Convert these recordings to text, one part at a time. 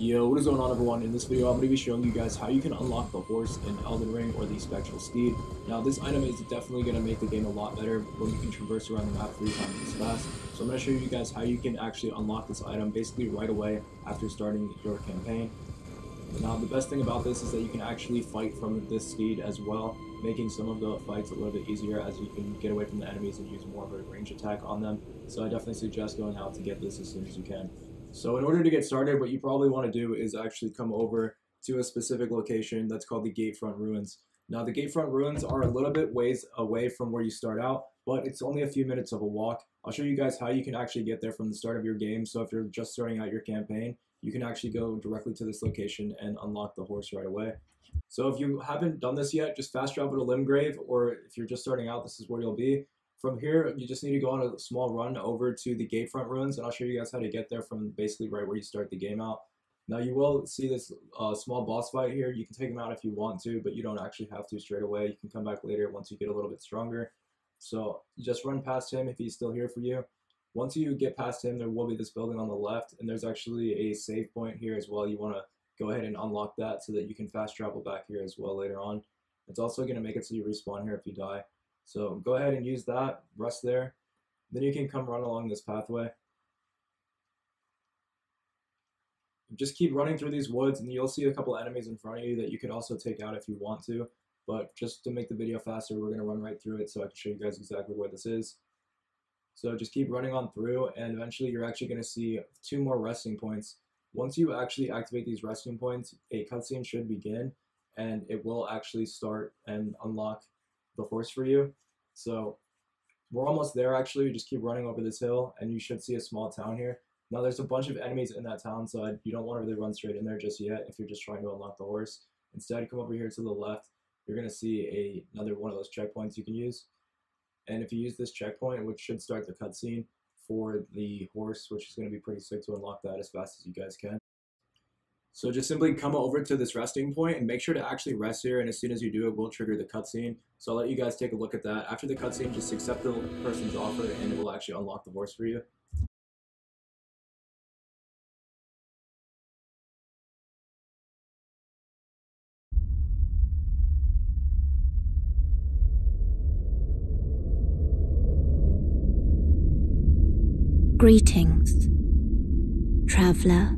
Yo, what is going on everyone? In this video I'm going to be showing you guys how you can unlock the horse in Elden Ring or the Spectral Steed. Now this item is definitely going to make the game a lot better when you can traverse around the map three times as fast. So I'm going to show you guys how you can actually unlock this item basically right away after starting your campaign. Now the best thing about this is that you can actually fight from this steed as well, making some of the fights a little bit easier as you can get away from the enemies and use more of a range attack on them. So I definitely suggest going out to get this as soon as you can. So in order to get started, what you probably want to do is actually come over to a specific location that's called the Gatefront Ruins. Now the Gatefront Ruins are a little bit ways away from where you start out, but it's only a few minutes of a walk. I'll show you guys how you can actually get there from the start of your game. So if you're just starting out your campaign, you can actually go directly to this location and unlock the horse right away. So if you haven't done this yet, just fast travel to Limgrave, or if you're just starting out, this is where you'll be. From here, you just need to go on a small run over to the Gatefront Ruins, and I'll show you guys how to get there from basically right where you start the game out. Now you will see this uh, small boss fight here. You can take him out if you want to, but you don't actually have to straight away. You can come back later once you get a little bit stronger. So just run past him if he's still here for you. Once you get past him, there will be this building on the left, and there's actually a save point here as well. You want to go ahead and unlock that so that you can fast travel back here as well later on. It's also going to make it so you respawn here if you die. So go ahead and use that, rest there. Then you can come run along this pathway. Just keep running through these woods and you'll see a couple enemies in front of you that you could also take out if you want to. But just to make the video faster, we're going to run right through it so I can show you guys exactly where this is. So just keep running on through and eventually you're actually going to see two more resting points. Once you actually activate these resting points, a cutscene should begin and it will actually start and unlock the horse for you. So we're almost there actually. You just keep running over this hill and you should see a small town here. Now there's a bunch of enemies in that town, so you don't want to really run straight in there just yet if you're just trying to unlock the horse. Instead, come over here to the left. You're going to see a, another one of those checkpoints you can use. And if you use this checkpoint, which should start the cutscene for the horse, which is going to be pretty sick to unlock that as fast as you guys can. So just simply come over to this resting point and make sure to actually rest here. And as soon as you do, it will trigger the cutscene. So I'll let you guys take a look at that. After the cutscene, just accept the person's offer and it will actually unlock the horse for you. Greetings, traveler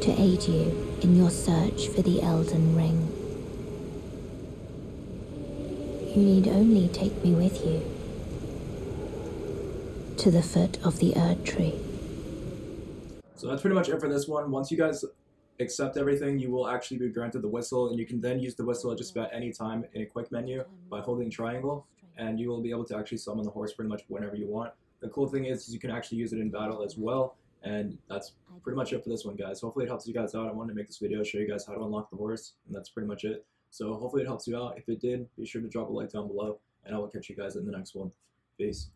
to aid you in your search for the Elden Ring. You need only take me with you to the foot of the Erd Tree. So that's pretty much it for this one. Once you guys accept everything, you will actually be granted the whistle, and you can then use the whistle at just about any time in a quick menu by holding triangle, and you will be able to actually summon the horse pretty much whenever you want. The cool thing is, is you can actually use it in battle as well, and that's pretty much it for this one, guys. Hopefully it helps you guys out. I wanted to make this video, show you guys how to unlock the horse, and that's pretty much it. So hopefully it helps you out. If it did, be sure to drop a like down below, and I will catch you guys in the next one. Peace.